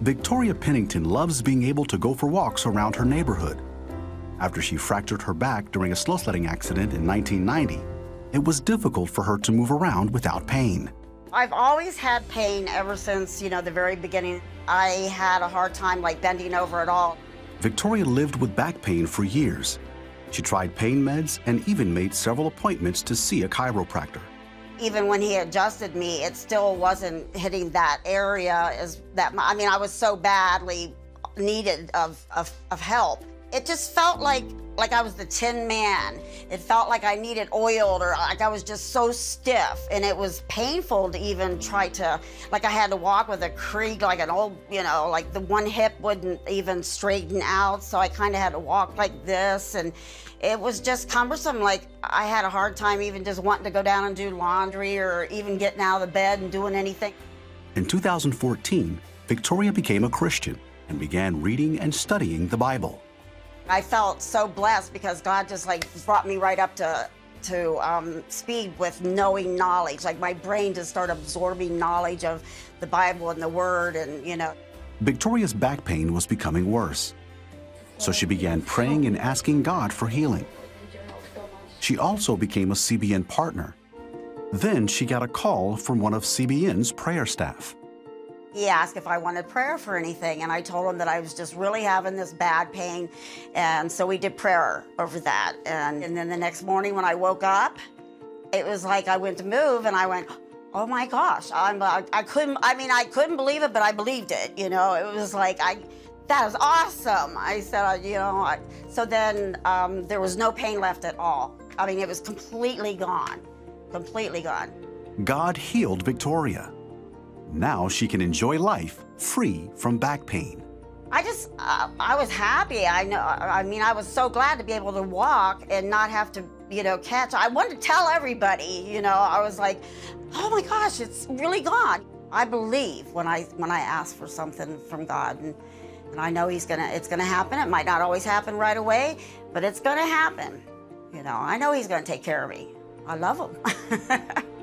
Victoria Pennington loves being able to go for walks around her neighborhood. After she fractured her back during a slow sledding accident in 1990, it was difficult for her to move around without pain. I've always had pain ever since, you know, the very beginning. I had a hard time like bending over at all. Victoria lived with back pain for years. She tried pain meds and even made several appointments to see a chiropractor. Even when he adjusted me, it still wasn't hitting that area as that. I mean, I was so badly needed of, of, of help. It just felt like like I was the tin man. It felt like I needed oiled or like I was just so stiff and it was painful to even try to like I had to walk with a creak like an old, you know, like the one hip wouldn't even straighten out, so I kind of had to walk like this and it was just cumbersome. Like I had a hard time even just wanting to go down and do laundry or even getting out of the bed and doing anything. In 2014, Victoria became a Christian and began reading and studying the Bible. I felt so blessed because God just like brought me right up to to um, speed with knowing knowledge. Like my brain just started absorbing knowledge of the Bible and the Word, and you know. Victoria's back pain was becoming worse, so she began praying and asking God for healing. She also became a CBN partner. Then she got a call from one of CBN's prayer staff. He asked if I wanted prayer for anything, and I told him that I was just really having this bad pain, and so we did prayer over that. And, and then the next morning when I woke up, it was like I went to move, and I went, oh my gosh, I'm, I, I couldn't, I mean, I couldn't believe it, but I believed it, you know, it was like, I, that is awesome. I said, you know, I, so then um, there was no pain left at all. I mean, it was completely gone, completely gone. God healed Victoria. Now she can enjoy life free from back pain. I just, uh, I was happy. I know, I mean, I was so glad to be able to walk and not have to, you know, catch. I wanted to tell everybody, you know, I was like, oh my gosh, it's really gone. I believe when I when I ask for something from God, and, and I know He's gonna, it's gonna happen. It might not always happen right away, but it's gonna happen. You know, I know He's gonna take care of me. I love Him.